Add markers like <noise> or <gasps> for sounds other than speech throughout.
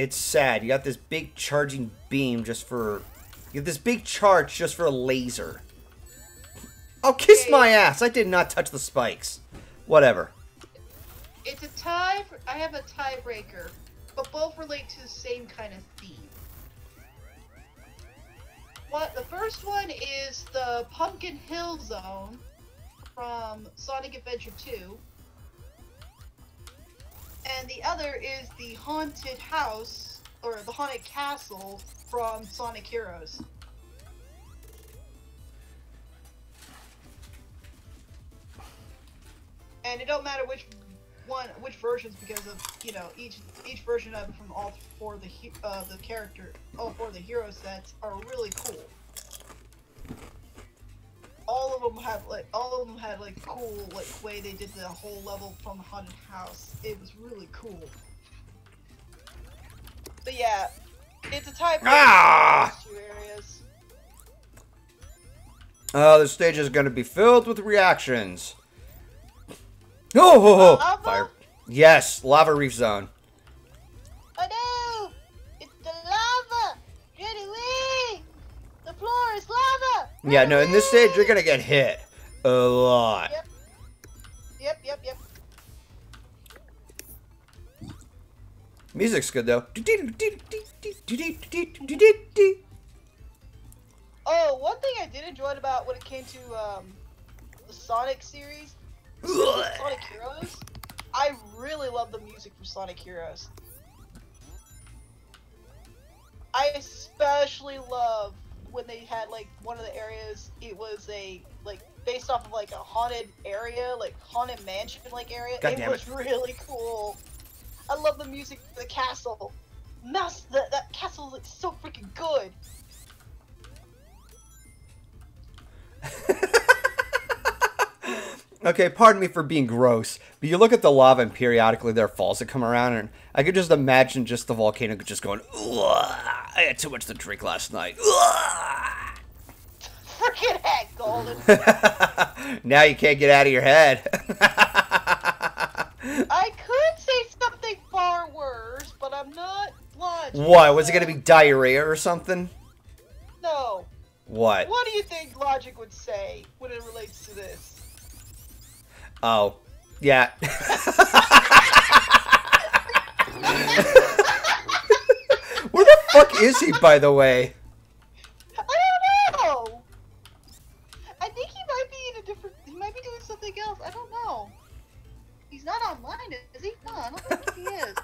It's sad. You got this big charging beam just for... You have this big charge just for a laser. Oh, kiss Yeah, my ass! I did not touch the spikes. Whatever. It's a tie. I have a tiebreaker, but both relate to the same kind of theme. What the first one is the Pumpkin Hill Zone from Sonic Adventure 2, and the other is the Haunted House or the Haunted Castle from Sonic Heroes. And it don't matter which one, which versions, because of you know each each version of it from all four of the he- uh, the character, all four of the hero sets are really cool. All of them have like all of them had like cool like way they did the whole level from the haunted house. It was really cool. But yeah, it's a type Ah! of two areas. Uh, the stage is going to be filled with reactions. Oh, ho, ho. Lava? fire! Yes, lava reef zone. Yeah, no, in this stage you're gonna get hit a lot. Yep. Yep, yep, yep. Music's good though. Oh, one thing I did enjoy about when it came to um, the Sonic series, Sonic Heroes, I really love the music for Sonic Heroes. I especially love when they had like one of the areas. It was a like based off of like a haunted area, like haunted mansion like area. God it was really cool. I love the music for the castle. Mas- that, that castle looks so freaking good. <laughs> okay, pardon me for being gross, but you look at the lava and periodically there are falls that come around, and I could just imagine just the volcano just going, "Ugh, I had too much to drink last night. Ugh." Freaking heck, Golden. <laughs> now you can't get out of your head. <laughs> I could say something far worse, but I'm not logic. what? Was it gonna be diarrhea or something? No. What? What do you think logic would say when it relates to this? Oh, yeah. Where the fuck is he, by the way? I don't know. I think he might be in a different. He might be doing something else. I don't know. He's not online, is he? No, I don't think he is.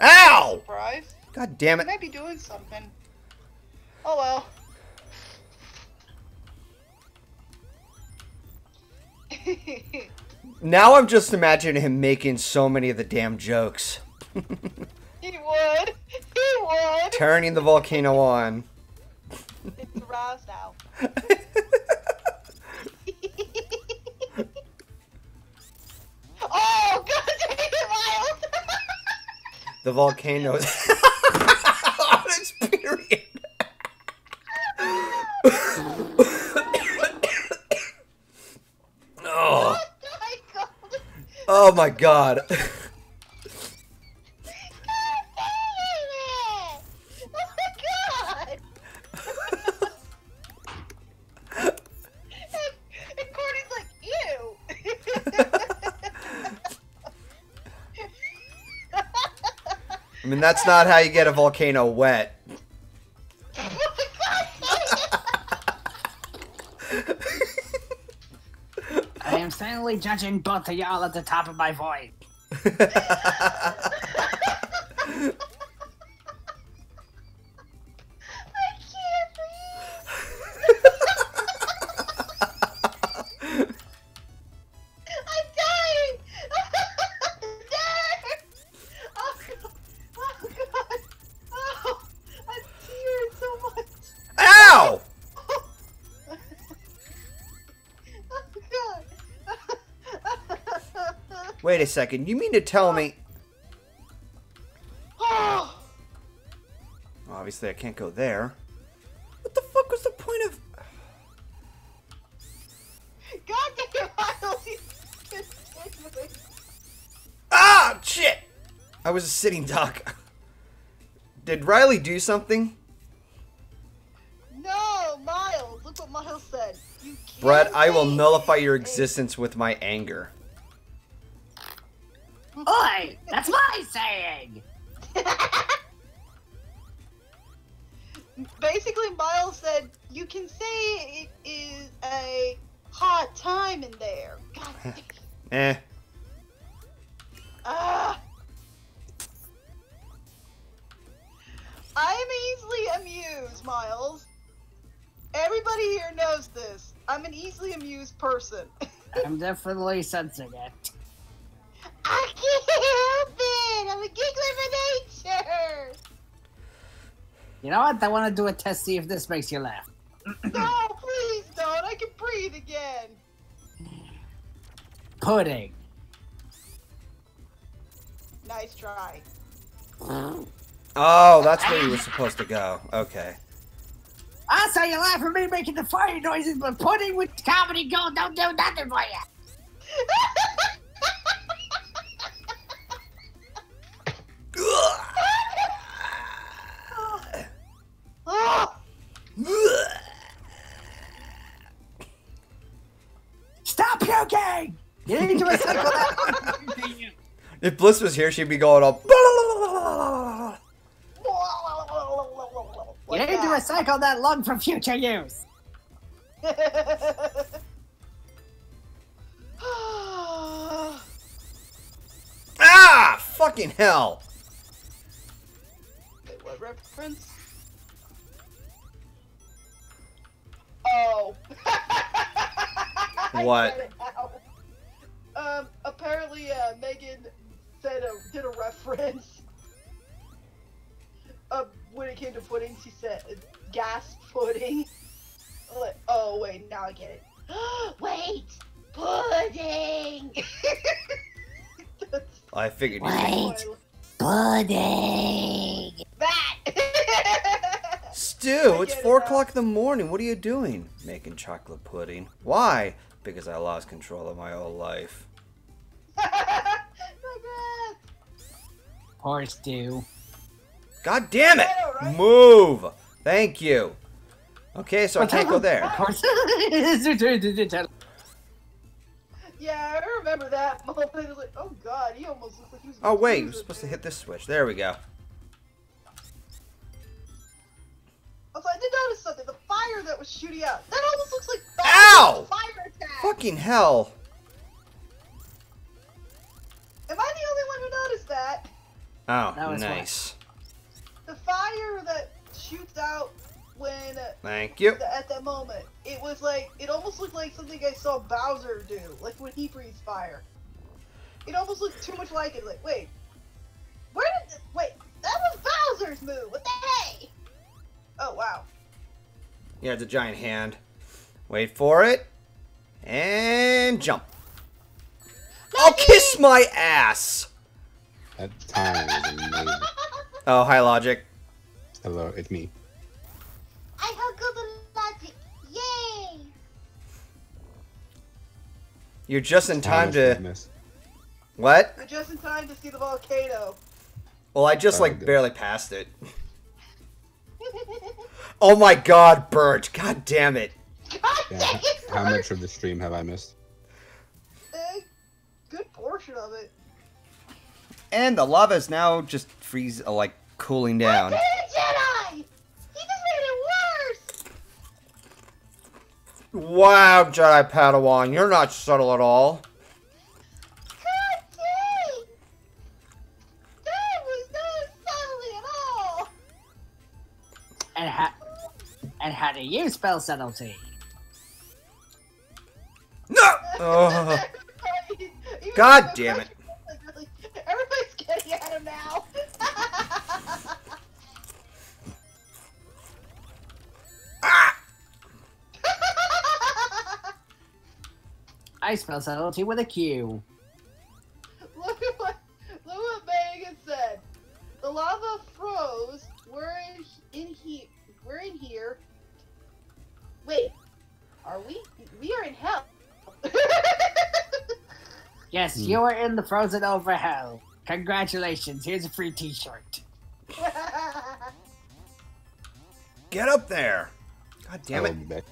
Ow! Surprise. God damn it! He might be doing something. Oh well. <laughs> Now I'm just imagining him making so many of the damn jokes. he would. He would. Turning the volcano on. It's aroused now. <laughs> <laughs> oh, god dang it, Miles! The volcano is on its period. oh, My God. Oh my god. God dang it! Oh my god! and, and Courtney's like, ew! I mean, that's not how you get a volcano wet. Judging both of y'all at the top of my voice. <laughs> Wait a second. You mean to tell me? <sighs> Obviously, I can't go there. What the fuck was the point of? God damn it, Miles! He's continuing. <laughs> Ah, shit! I was a sitting duck. <laughs> Did Riley do something? No, Miles. Look what Miles said. You can't Brett, I will nullify your existence with my anger. Oi! That's my saying! <laughs> Basically, Miles said you can say it is a hot time in there. God. <laughs> Eh. Ah. I am easily amused, Miles. Everybody here knows this. I'm an easily amused person. <laughs> I'm definitely sensing it. I can't help it. I'm a giggler for nature. You know what? I want to do a test, see if this makes you laugh. <clears throat> No, please don't. I can breathe again. Pudding. Nice try. Oh, that's where you were supposed to go. Okay. I saw you laugh at me making the fire noises, but pudding with comedy gold don't do nothing for you. <laughs> You need to recycle that. If Bliss was here, she'd be going up. You like need to recycle that lung for future use. <laughs> Ah! Fucking hell! Wait, what reference? Oh. <laughs> I What? Megan said a, did a reference. Uh, when it came to pudding, she said gas pudding. Like, oh wait, now I get it. <gasps> wait, pudding. <laughs> I figured Wait. Pudding. that. <laughs> Stu, it's 4 now. o'clock in the morning. What are you doing? Making chocolate pudding. Why? Because I lost control of my own life. Poor Stu. God damn it! Right? Move! Thank you. Okay, so I can't go there. <laughs> Of course. <laughs> Yeah, I remember that moment. It was like, oh god, he almost looks like he was. Oh wait, you're supposed to hit this switch. There we go. Also, I did notice something. The fire that was shooting out. That almost looks like Ow! Fire attack. Fucking hell. Oh, That was what? nice. The fire that shoots out when Thank you. th- at that moment, it was like it almost looked like something I saw Bowser do, like when he breathes fire. It almost looked too much like it. Like, wait, where did this? Wait, that was Bowser's move. What the hey? Oh wow. Yeah, it's a giant hand. Wait for it. And jump. Oh, kiss my ass! That time was amazing. <laughs> Oh, hi, Logic. Hello, it's me. I have good logic. Yay! You're just in How time much did I to. miss? What? We're just in time to see the volcano. Well, I just, Oh, like, good. barely passed it. <laughs> Oh my god, Birch. God damn it. God Yeah, dang h- it! how much of the stream have I missed? A good portion of it. And the lava is now just freeze, uh, like, cooling down. I did it, Jedi! He just made it worse! Wow, Jedi Padawan, you're not subtle at all. God dang! That was not subtly at all! And how, and how do you spell subtlety? No! <laughs> Oh. <laughs> God damn it. I spell subtlety with a Q. look at what look what Megan said. The lava froze. We're in in here. We're in here. Wait, are we? We are in hell. <laughs> Yes, Hmm. you are in the frozen over hell. Congratulations. Here's a free T-shirt. <laughs> Get up there! God damn I it! will bet.